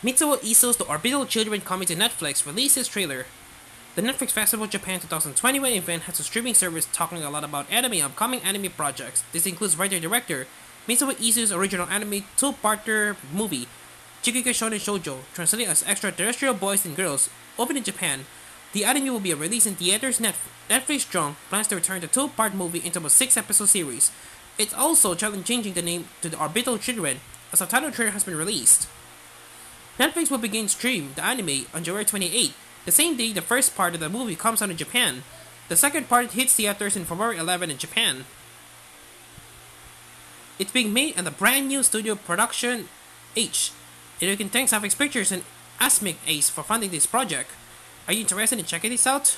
Mitsuo Iso's The Orbital Children coming to Netflix releases trailer. The Netflix Festival Japan 2021 event has a streaming service talking a lot about anime upcoming anime projects. This includes writer-director Mitsuo Iso's original anime two-parter movie, Chikyugai Shonen Shoujo, translated as Extraterrestrial Boys and Girls, opened in Japan. The anime will be released in theaters. Netflix Strong plans to return the two-part movie into a six-episode series. It's also changing the name to The Orbital Children, as a title trailer has been released. Netflix will begin stream the anime on January 28, the same day the first part of the movie comes out in Japan. The second part hits theaters in February 11 in Japan. It's being made in the brand new studio Production H. And you can thank Netflix Pictures and Asmik Ace for funding this project. Are you interested in checking this out?